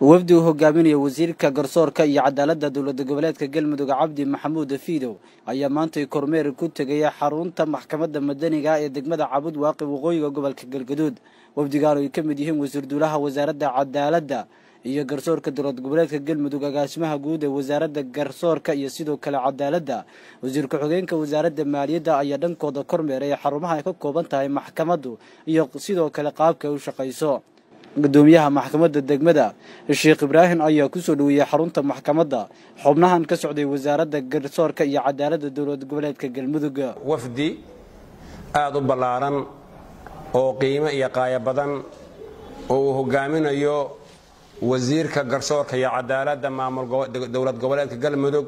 wafdi uu hogaaminaya wasiirka garsoorka iyo cadaaladda dowladda goboleedka galmudug cabdi maxamuud fiidow ayaa maantay kormeer ku tegaya xarunta maxkamadda madaniga ee degmada cabud waaqi waqooyiga gobolka galgaduud. Wafdigaan ay ka mid yihiin wasiir duulaha wasaaradda cadaaladda iyo garsoorka dowlad goboleedka galmudug agaasimaha guud ee wasaaradda garsoorka iyo sidoo kale cadaaladda. Wasiir ku-xigeenka wasaaradda maaliyadda ayaa dhankooda kormeeray xarumaha ay ka kooban tahay maxkamaddu iyo sidoo kale qaabka ay u shaqayso gudoomiyaha maxkamadda degmada sheekh ibraahim ayaa ku soo dhaweeyey xarunta maxkamadda xubnahan ka socday wasaaradda garsoorka iyo cadaaladda dowlad goboleedka galmudug. Wafdi aada u ballaaran oo qiimo iyo qaayo badan oo uu hogaaminayo wasiirka garsoorka iyo cadaaladda maamul dowlad goboleedka galmudug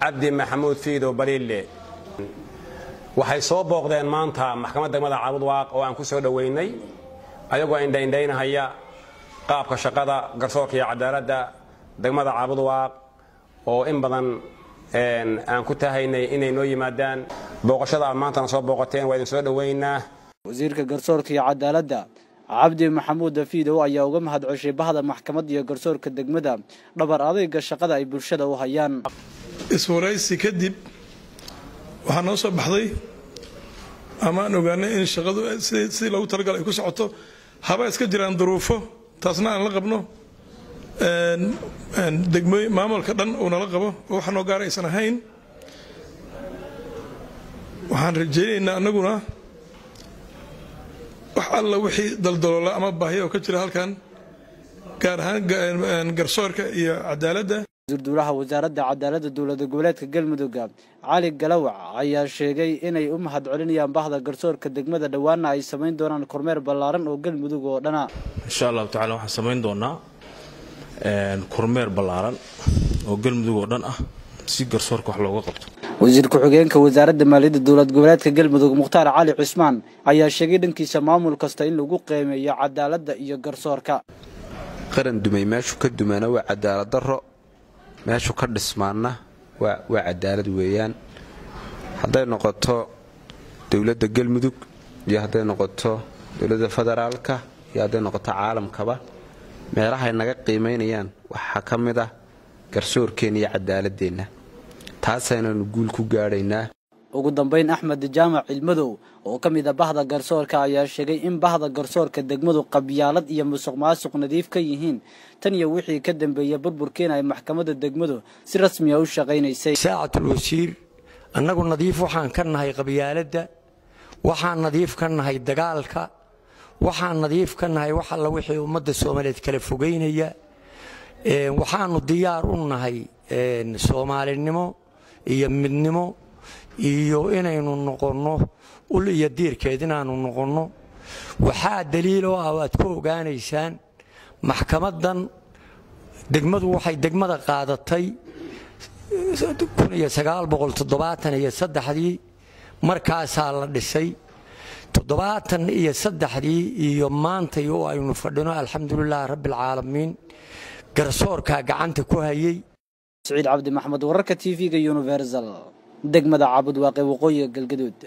cabdi maxamuud fiidow baliille. Waxay soo booqdeen maanta maxkamadda degmada cabudwaaq oo aan ku soo dhoweynay ayagoo indhaindhaynahaya qaabka shaqada garsoorka iyo cadaaladda degmada cabudwaaq oo in badan aan ku tahaynay inay noo yimaadaan. Booqashada aad maantana soo booqateen waa idin soo dhoweynaa wasiirka garsoorka iyo cadaaladda cabdi maxamuud fiidow ayaa uga mahad ceshay bahda maxkamadda iyo garsoorka degmada. Dhabar adayga shaqada ay bulshada u hayaan. Iswaraysi kadib waxaa noo soo baxday. Amaan ogaanay in shaqadu sidii loogu talagal ay ku socoto haba iska jiraan duruufo? Taasna aan la qabno. Degmo maamulka dhan uu nala qabo oo waxa noo gaara aysan ahayn. Waxaan rajaynaynaa annaguna wax alla wixii daldaloola ama baahiya oo ka jira halkan gaar ahaan garsoorka iyo cadaaladda wasiirduulaha wasaaradda cadaaladda dowladda goboleedka galmudug cali galawac ayaa sheegay inay u mahad celinayaan bahda garsoorka degmada dhowaana ay samayn doonaan kormeer ballaaran oo galmudug oo dhana insha allahu tacala waxaan samayn doonaa kormeer ballaaran oo galmudug oo dhan ah si garsoorka wax looga qabto. Wasiir ku-xigeenka wasaaradda maaliyadda dowlad goboleedka galmudug mukhtaar cali cusmaan ayaa sheegay dhankiisa maamul kasta in lagu qiimeeyo cadaaladda iyo garsoorka. Qaran dumay meeshu ka dumaana waa cadaalad daro meeshu ka dhismaanna waa cadaalad weeyaan. Hadday noqoto dowladda galmudug iyo hadday noqoto dowladda federaalka iyo hadday noqoto caalamkaba meelahay naga qiimaynayaan waxaa ka mid ah garsoorkeenna iyo cadaaladeenna. Taasaynaanu guul ku gaadhaynaa ugu dambayn axmed jaamac cilmadow oo ka mid a bahda garsoorka ayaa sheegay in bahda garsoorka degmadu qabyaalad iyo musuq maasuq nadiif ka yihiin. Tan iyo wixii ka dambeeya burburkiina ay maxkamadda degmadu si rasmiya u shaqaynaysay. Saacatul wasiir annagu nadiif waxaan ka nahay qabyaaladda waxaan nadiif ka nahay dagaalka waxaan nadiif ka nahay wax alla wixii ummadda soomaaliyeed kala fogaynaya waxaanu diyaar u nahay soomaalinimo iyo midnimo iyo inaynu noqonno ul iyo diirkeed inaanu noqonno waxaa daliiloo ah waad ku ogaanaysaan maxkamaddan degmadu waxay degmada qaadatay ii markaasaa la dhisay toddobaatan iyo saddexdii iyo maantay oo aynu fadhino alxamdulilaah rabbialcaalamiin garsoorkaa gacanta ku hayey siciid cabdi maxmed wararka t v-ga universal degmada cabud waaqe waqooyiga galgaduud